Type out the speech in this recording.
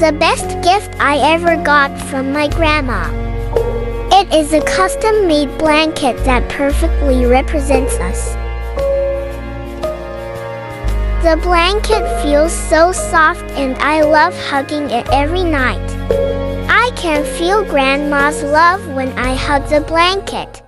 the best gift I ever got from my grandma. It is a custom made blanket that perfectly represents us. The blanket feels so soft and I love hugging it every night. I can feel Grandma's love when I hug the blanket.